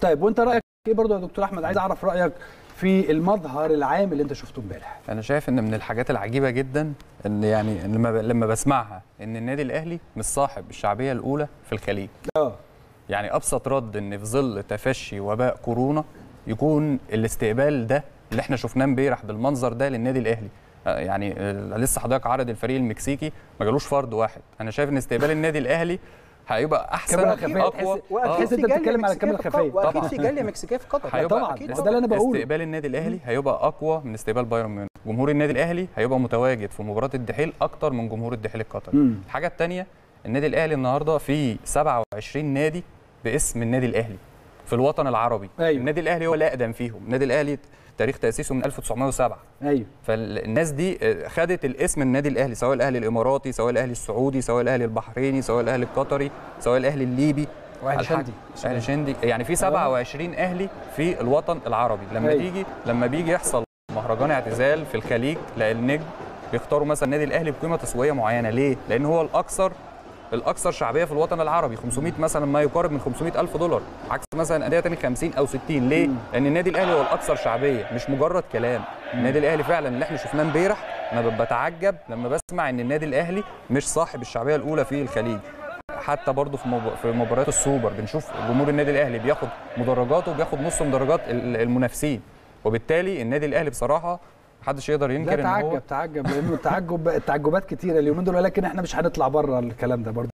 طيب وانت رأيك إيه برضو يا دكتور أحمد؟ عايز أعرف رأيك في المظهر العام اللي انت شفته امبارح. أنا شايف إن من الحاجات العجيبة جدا إن يعني لما لما بسمعها إن النادي الأهلي مش صاحب الشعبية الأولى في الخليج. آه. يعني أبسط رد إن في ظل تفشي وباء كورونا يكون الاستقبال ده اللي إحنا شفناه امبارح بالمنظر ده للنادي الأهلي. آه، يعني لسه حضرتك عرض الفريق المكسيكي ما جالوش فرد واحد. أنا شايف إن استقبال النادي الأهلي هيبقى أحسن أقوى. تحس- تحس أنت بتتكلم على الكاميرا الخفيه واكيد طبعاً. في جاليه مكسيكية في قطر هيبقى طبعاً، ده اللي أنا بقوله. استقبال النادي الأهلي هيبقى أقوى من استقبال بايرن ميونخ. جمهور النادي الأهلي هيبقى متواجد في مباراة الدحيل أكتر من جمهور الدحيل القطري. الحاجة الثانية النادي الأهلي النهارده فيه 27 نادي باسم النادي الأهلي في الوطن العربي. أيوة. النادي الأهلي هو الأقدم فيهم. النادي الأهلي تاريخ تأسيسه من 1907 أيوه. فالناس دي آه، خدت الاسم النادي الأهلي سواء الأهلي الإماراتي سواء الأهلي السعودي سواء الأهلي البحريني سواء الأهلي القطري سواء الأهلي الليبي. وأهلي شندي. أهلي شندي. يعني في 27 أهلي في الوطن العربي. لما أيوة. تيجي لما بيجي يحصل مهرجان اعتزال في الخليج لا النجم بيختاروا مثلا النادي الأهلي بقيمة تسويقية معينة. ليه؟ لأن هو الأكثر الأكثر شعبية في الوطن العربي 500 مثلا ما يقارب من 500 ألف دولار عكس مثلا انديه تاني 50 أو 60 ليه؟ لأن النادي الأهلي هو الأكثر شعبية مش مجرد كلام. النادي الأهلي فعلا اللي إحنا شفناه امبارح أنا بتعجب لما بسمع إن النادي الأهلي مش صاحب الشعبية الأولى في الخليج. حتى برضه في مب... في مباريات السوبر بنشوف جمهور النادي الأهلي بياخد مدرجاته وبياخد نص مدرجات ال- المنافسين. وبالتالي النادي الأهلي بصراحة محدش يقدر لا ينكر إن هو تعجب تعجب لأنه التعجب التعجبات كتيرة اليومين دول ولكن إحنا مش هنطلع بره الكلام ده برضو